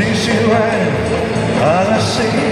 Easy right, all I see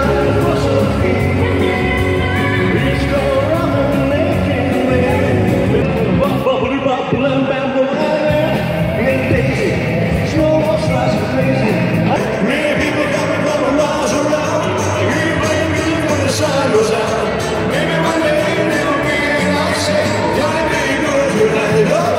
Hallelujah.